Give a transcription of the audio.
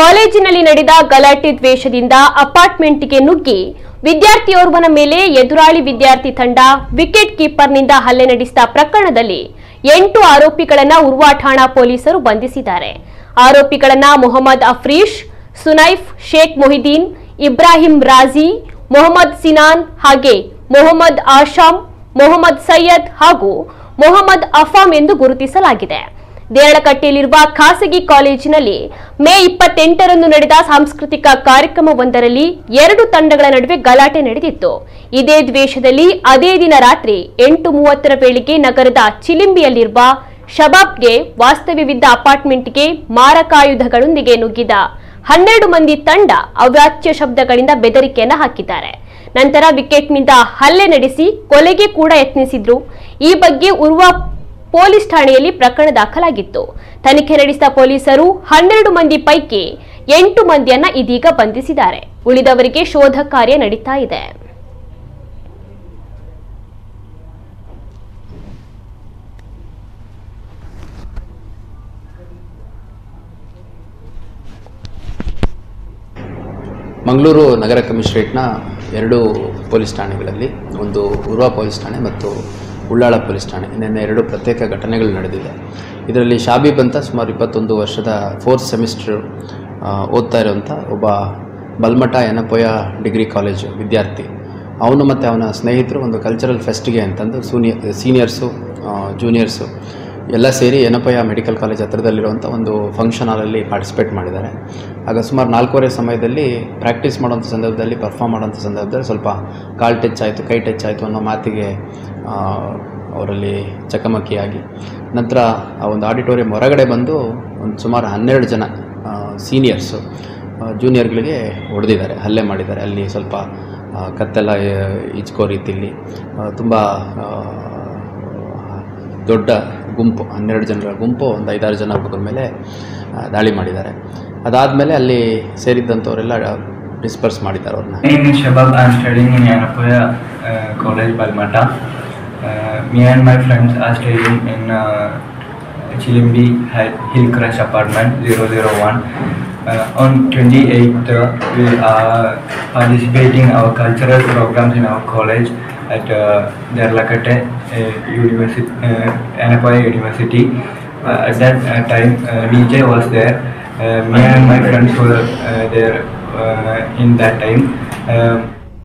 ಕಾಲೇಜಿನಲ್ಲಿ ನಡೆದ ಗಲಾಟೆ ದ್ವೇಷದಿಂದ ಅಪಾರ್ಟ್ಮೆಂಟ್ಗೆ ನುಗ್ಗಿ ವಿದ್ಯಾರ್ಥಿಯೋರ್ವನ ಮೇಲೆ ಎದುರಾಳಿ ವಿದ್ಯಾರ್ಥಿ ತಂಡ ವಿಕೆಟ್ ಕೀಪರ್ನಿಂದ ಹಲ್ಲೆ ನಡೆಸಿದ ಪ್ರಕರಣದಲ್ಲಿ ಎಂಟು ಆರೋಪಿಗಳನ್ನ ಉರ್ವಾ ಠಾಣಾ ಪೊಲೀಸರು ಬಂಧಿಸಿದ್ದಾರೆ. ಆರೋಪಿಗಳನ್ನ ಮೊಹಮ್ಮದ್ ಅಫ್ರೀಶ್, ಸುನೈಫ್, ಶೇಖ್ ಮೊಹಿದ್ದೀನ್, ಇಬ್ರಾಹಿಂ ರಾಜಿ, ಮೊಹಮ್ಮದ್ ಸಿನಾನ್ ಹಾಗೆ ಮೊಹಮ್ಮದ್ ಆಶಾಮ್, ಮೊಹಮ್ಮದ್ ಸೈಯದ್ ಹಾಗೂ ಮೊಹಮ್ಮದ್ ಅಫಾಮ್ ಎಂದು ಗುರುತಿಸಲಾಗಿದೆ. ದೇರಳಕಟ್ಟೆಯಲ್ಲಿರುವ ಖಾಸಗಿ ಕಾಲೇಜಿನಲ್ಲಿ ಮೇ ಇಪ್ಪತ್ತೆಂಟರಂದು ನಡೆದ ಸಾಂಸ್ಕೃತಿಕ ಕಾರ್ಯಕ್ರಮವೊಂದರಲ್ಲಿ ಎರಡು ತಂಡಗಳ ನಡುವೆ ಗಲಾಟೆ ನಡೆದಿತ್ತು. ಇದೇ ದ್ವೇಷದಲ್ಲಿ ಅದೇ ದಿನ ರಾತ್ರಿ ಎಂಟು ಮೂವತ್ತರ ವೇಳೆಗೆ ನಗರದ ಚಿಲಿಂಬಿಯಲ್ಲಿರುವ ಶಬಾಬ್ಗೆ ವಾಸ್ತವ್ಯವಿದ್ದ ಅಪಾರ್ಟ್ಮೆಂಟ್ಗೆ ಮಾರಕಾಯುಧಗಳೊಂದಿಗೆ ನುಗ್ಗಿದ ಹನ್ನೆರಡು ಮಂದಿ ತಂಡ ಅವ್ಯಾಚ್ಯ ಶಬ್ದಗಳಿಂದ ಬೆದರಿಕೆಯನ್ನ ಹಾಕಿದ್ದಾರೆ. ನಂತರ ವಿಕೆಟ್ನಿಂದ ಹಲ್ಲೆ ನಡೆಸಿ ಕೊಲೆಗೆ ಕೂಡ ಯತ್ನಿಸಿದ್ರು. ಈ ಬಗ್ಗೆ ಉರ್ವ ಪೊಲೀಸ್ ಠಾಣೆಯಲ್ಲಿ ಪ್ರಕರಣ ದಾಖಲಾಗಿತ್ತು. ತನಿಖೆ ನಡೆಸಿದ ಪೊಲೀಸರು ಹನ್ನೆರಡು ಮಂದಿ ಪೈಕಿ ಎಂಟು ಮಂದಿಯನ್ನ ಇದೀಗ ಬಂಧಿಸಿದ್ದಾರೆ. ಉಳಿದವರಿಗೆ ಶೋಧ ಕಾರ್ಯ ನಡೀತಾ ಇದೆ. ಮಂಗಳೂರು ನಗರ ಕಮಿಷನರೇಟ್ನ ಎರಡು ಪೊಲೀಸ್ ಠಾಣೆಗಳಲ್ಲಿ ಒಂದು ಉರ್ವ ಪೊಲೀಸ್ ಠಾಣೆ ಮತ್ತು ಉಳ್ಳಾಳ ಪೊಲೀಸ್ ಠಾಣೆ. ನಿನ್ನೆ ಎರಡು ಪ್ರತ್ಯೇಕ ಘಟನೆಗಳು ನಡೆದಿದೆ. ಇದರಲ್ಲಿ ಶಾಬೀಬ್ ಅಂತ ಸುಮಾರು ಇಪ್ಪತ್ತೊಂದು ವರ್ಷದ ಫೋರ್ತ್ ಸೆಮಿಸ್ಟರ್ ಓದ್ತಾ ಇರುವಂಥ ಒಬ್ಬ ಬಲ್ಮಠ ಎನಪೊಯ ಡಿಗ್ರಿ ಕಾಲೇಜು ವಿದ್ಯಾರ್ಥಿ. ಅವನು ಮತ್ತು ಅವನ ಸ್ನೇಹಿತರು ಒಂದು ಕಲ್ಚರಲ್ ಫೆಸ್ಟ್ಗೆ ಅಂತಂದು ಸೂನಿಯ ಸೀನಿಯರ್ಸು ಜೂನಿಯರ್ಸು ಎಲ್ಲ ಸೇರಿ ಏನಪ್ಪಯ್ಯ ಮೆಡಿಕಲ್ ಕಾಲೇಜ್ ಹತ್ರದಲ್ಲಿರುವಂಥ ಒಂದು ಫಂಕ್ಷನ್ ಹಾಲಲ್ಲಿ ಪಾರ್ಟಿಸಿಪೇಟ್ ಮಾಡಿದ್ದಾರೆ. ಆಗ ಸುಮಾರು ನಾಲ್ಕೂವರೆ ಸಮಯದಲ್ಲಿ ಪ್ರಾಕ್ಟೀಸ್ ಮಾಡೋಂಥ ಸಂದರ್ಭದಲ್ಲಿ ಪರ್ಫಾರ್ಮ್ ಮಾಡೋಂಥ ಸಂದರ್ಭದಲ್ಲಿ ಸ್ವಲ್ಪ ಕಾಲ್ ಟಚ್ ಆಯಿತು, ಕೈ ಟಚ್ ಆಯಿತು ಅನ್ನೋ ಮಾತಿಗೆ ಅವರಲ್ಲಿ ಚಕಮಕಿಯಾಗಿ. ನಂತರ ಆ ಒಂದು ಆಡಿಟೋರಿಯಂ ಹೊರಗಡೆ ಬಂದು ಒಂದು ಸುಮಾರು ಹನ್ನೆರಡು ಜನ ಸೀನಿಯರ್ಸು ಜೂನಿಯರ್ಗಳಿಗೆ ಹೊಡೆದಿದ್ದಾರೆ, ಹಲ್ಲೆ ಮಾಡಿದ್ದಾರೆ. ಅಲ್ಲಿ ಸ್ವಲ್ಪ ಕತ್ತೆಲ್ಲ ಈಜ್ಕೋ ರೀತಿಯಲ್ಲಿ ತುಂಬ ದೊಡ್ಡ ಗುಂಪು ಹನ್ನೆರಡು ಜನರ ಗುಂಪು ಒಂದು ಐದಾರು ಜನ ಹುಡುಗರ ಮೇಲೆ ದಾಳಿ ಮಾಡಿದ್ದಾರೆ ಅದಾದಮೇಲೆ ಅಲ್ಲಿ ಸೇರಿದ್ದಂಥವರೆಲ್ಲ ಡಿಸ್ಪರ್ಸ್ ಮಾಡಿದ್ದಾರೆ ಅವ್ರನ್ನ My name is Shabab. Studying in in Yanapoya me College, my friends me studying in Chilimbi hill staying apartment uh, Chilimbi Hi- on Apartment 001. Uh, on 28th, uh, we are participating our cultural at uh, Derlakate uh, University, uh, Yanapoya University. Uh, at that uh, time, uh, was there. Uh, me and my friends were uh, there uh, in that time. Um,